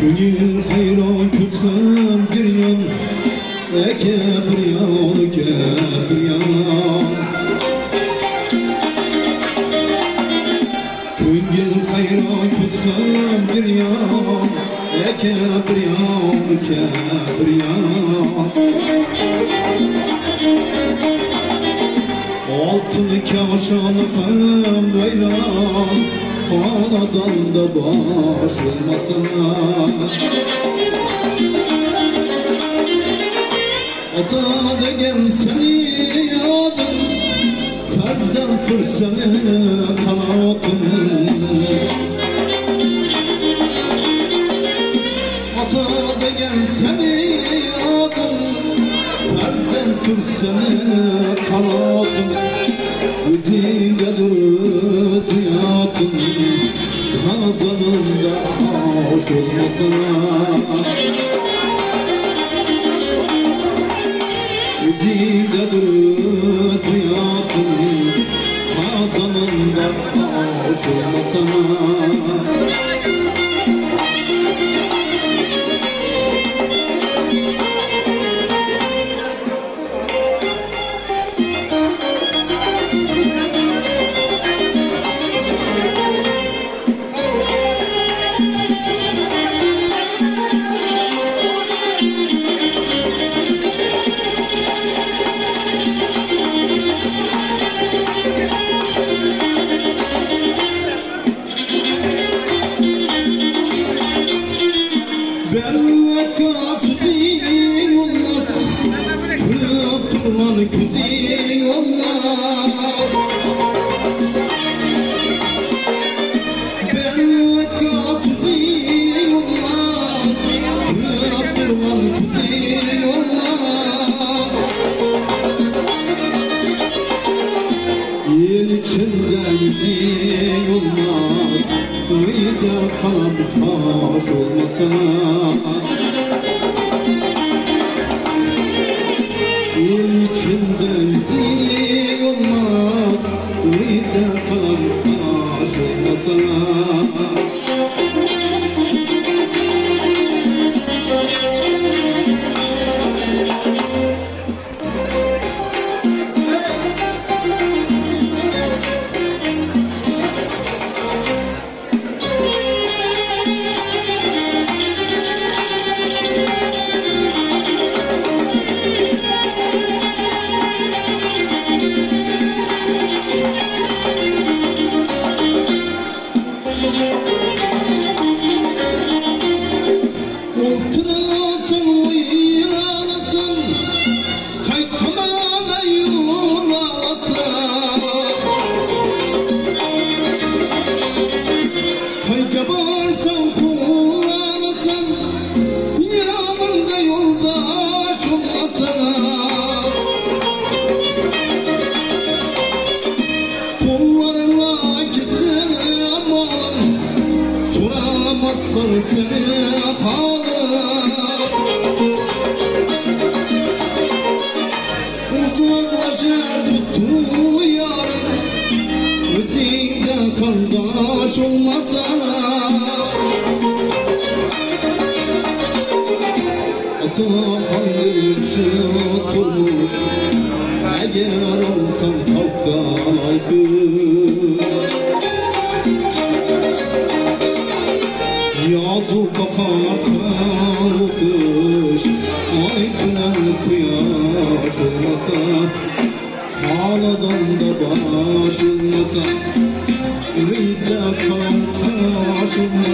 ko'ngil hayron ko'z ham giryon aka bir yon e, e, aka bir yon ko'ngil hayron ko'z ham giryon aka bir yon aka bir yon Altın kavşanı fem Hanadan da baş olmasın Ata degen seni adın Ferzenttir seni kanatın. Ata degen seni adın Ferzenttir seni kanatın. Gözünde dur aş olmasına Gözünde Kırıp durman küzin olmaz Bervet kasudin olmaz Kırıp durman küzin olmaz Yer içinde yüzün olmaz Kıyıda kalan taş olmasa kardeş olmasana Ata hallıkçı turmuş. Eğer olsam halkta Yazı baş olmasa Öyle kan taş olmasa